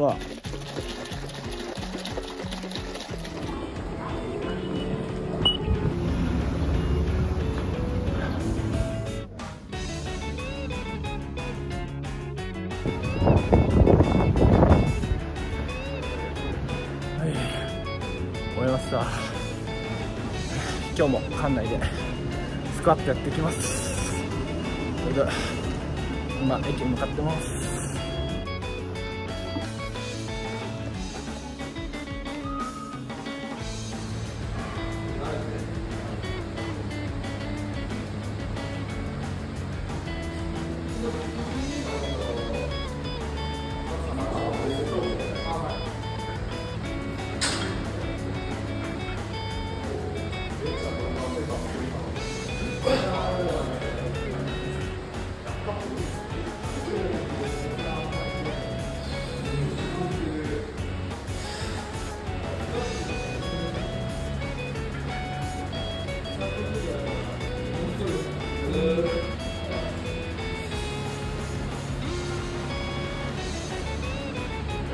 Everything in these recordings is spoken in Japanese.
わはい。終わりました。今日も館内でスクワットやっていきます。それでは今駅に向かってます。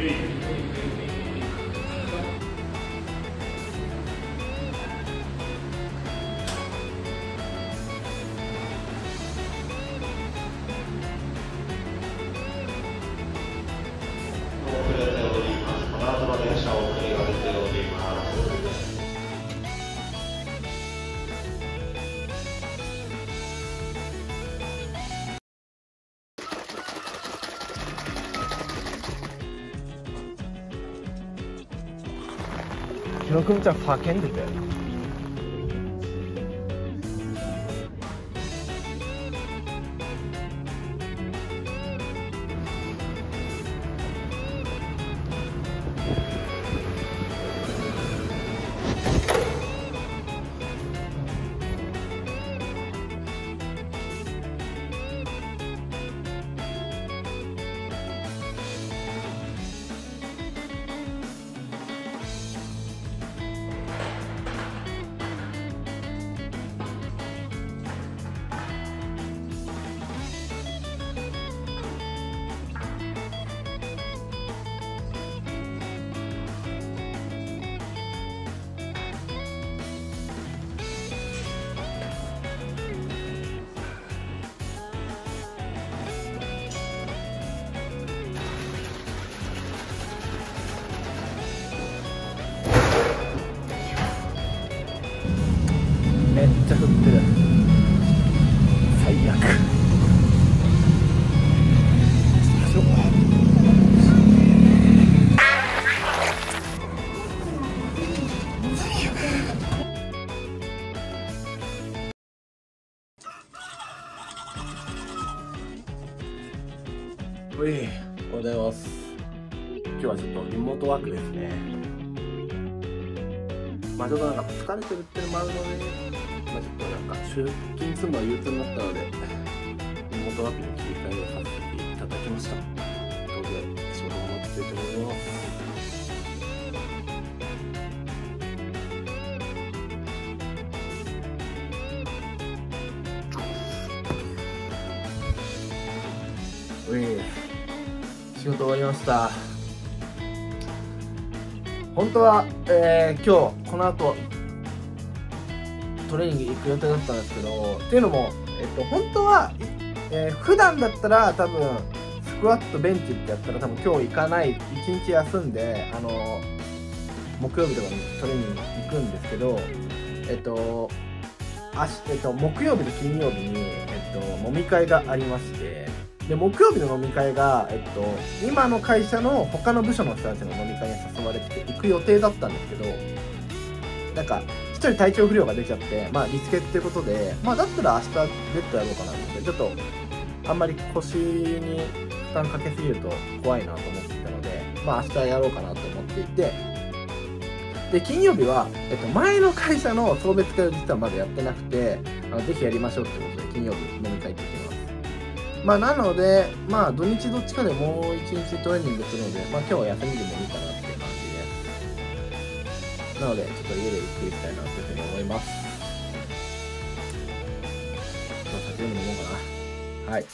遅ひろくんちゃん叫んでたよめっちゃ降ってる。最悪。おいおはようございます。今日はちょっとリモートワークですね。まあちょっとなんか疲れてるっていうのもあるので、まあちょっとなんか出勤するのは憂鬱になったので、リモートワークに切り替えをさせていただきました。ということで、仕事頑張っていきたいと思います。うい仕事終わりました。本当は、えー今日この後トレーニング行く予定だったんですけどっていうのも、えっと、本当は、えー普段だったら多分スクワットベンチってやったら多分今日行かない1日休んであの木曜日とかにトレーニング行くんですけどえっと明日、えっと、木曜日と金曜日に、えっと、飲み会がありましてで木曜日の飲み会が、えっと、今の会社の他の部署の人たちの飲み会に誘われてて行く予定だったんですけどなんか一人体調不良が出ちゃってまあリスケってことでまあだったら明日ベッドやろうかなってちょっとあんまり腰に負担かけすぎると怖いなと思っていたのでまあ明日やろうかなと思っていてで金曜日は、えっと、前の会社の送別会を実はまだやってなくてあのぜひやりましょうってことで金曜日飲み会行ってきます。まあなのでまあ土日どっちかでもう一日トレーニングするのでまあ今日は休みでもいいかななのでちょっと家でゆっくりしたいなというふうに思います。まあ酒飲もうかな。はい。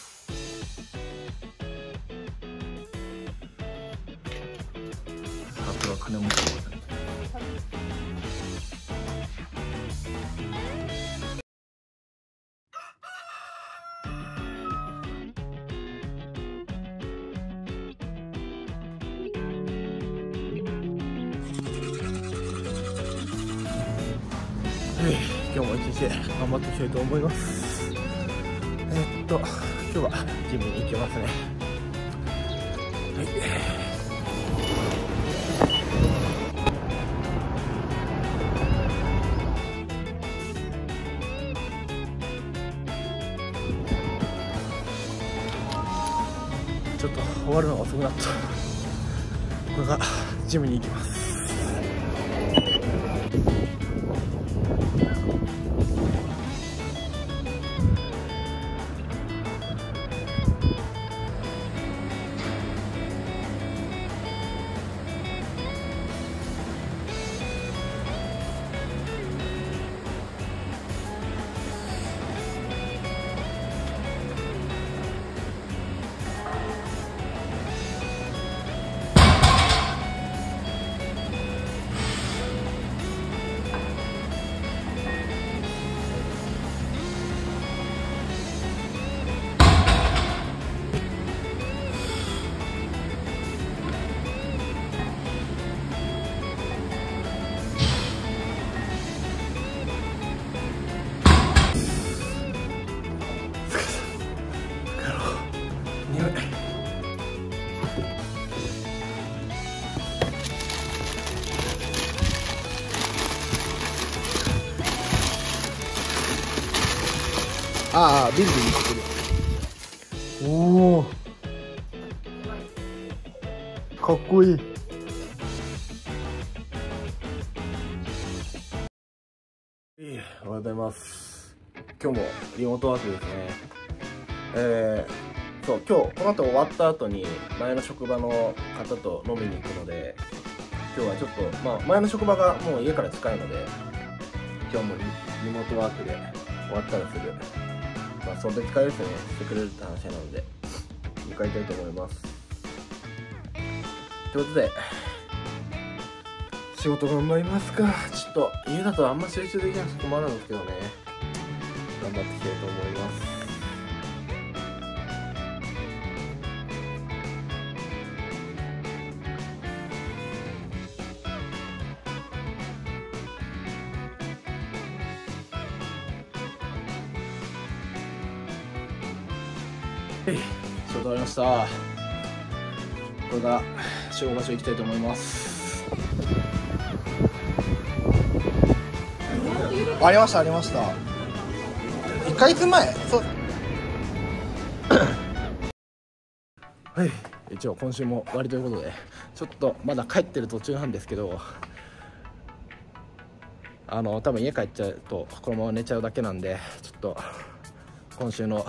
今日は金持ち。今日も一日頑張っていきたいと思います。えーっと今日はジムに行きますね。はい。ちょっと終わるのが遅くなった。これがジムに行きます。ああビルディングしてるおおかっこいいおはようございます今日もリモートワークですねえー、そう今日この後終わった後に前の職場の方と飲みに行くので今日はちょっとまあ前の職場がもう家から近いので今日もリリモートワークで終わったらすぐまあその時会ですねしてくれるって話なので向かいたいと思います。ということで仕事頑張りますか。ちょっと家だとあんま集中できなくて困るんですけどね。頑張っていきたいと思います。はい、仕事終わりました。これから集合場所行きたいと思います。ありましたありました1ヶ月前そう はい、一応今週も終わりということで、ちょっとまだ帰ってる途中なんですけど、あの多分家帰っちゃうとこのまま寝ちゃうだけなんで、ちょっと今週の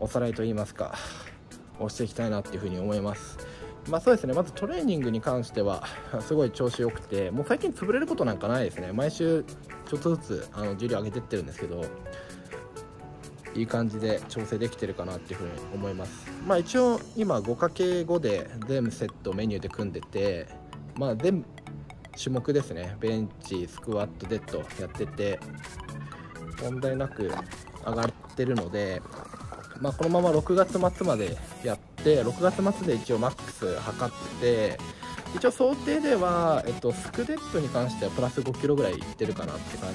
おさらいといいますか、をしていきたいなっていうふうに思います。まあそうですね、まずトレーニングに関してはすごい調子良くて、もう最近潰れることなんかないですね。毎週ちょっとずつあの重量上げてってるんですけど、いい感じで調整できてるかなっていうふうに思います。まあ一応今 5×5 で全部セットメニューで組んでて、まあ全種目ですね、ベンチ、スクワット、デッドやってて、問題なく上がってるので、まあこのまま6月末までやって、6月末で一応マックス測って、一応想定では、えっと、スクデッドに関してはプラス5キロぐらいいってるかなって感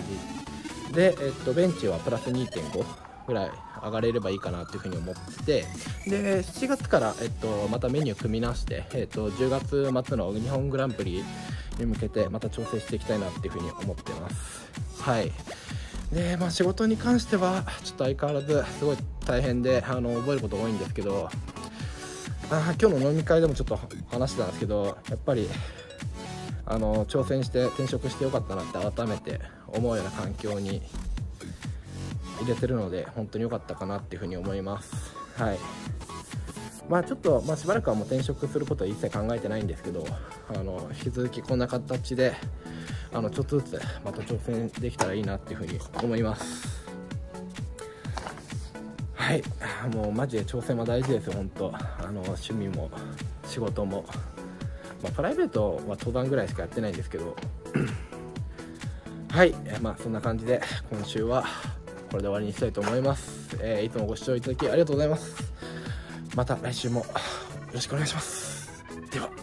じ。で、えっと、ベンチはプラス2.5ぐらい上がれればいいかなというふうに思っててで7月から、えっと、またメニュー組み直して、えっと、10月末の日本グランプリに向けてまた調整していきたいなっていうふうに思ってます。はい。でまあ仕事に関してはちょっと相変わらずすごい大変であの覚えること多いんですけどあ今日の飲み会でもちょっと話してたんですけどやっぱりあの挑戦して転職してよかったなって改めて思うような環境に入れてるので本当に良かったかなっていうふうに思います。はい。まあちょっと、まあ、しばらくはもう転職することは一切考えてないんですけどあの引き続きこんな形であのちょっとずつまた挑戦できたらいいなっていうふうに思います。はい。もうマジで挑戦は大事ですよ本当。あの趣味も仕事も。まあ、プライベートは登壇ぐらいしかやってないんですけど。はい、まあそんな感じで今週はこれで終わりにしたいと思います、えーいつもご視聴いただきありがとうございます。また来週もよろしくお願いします。では。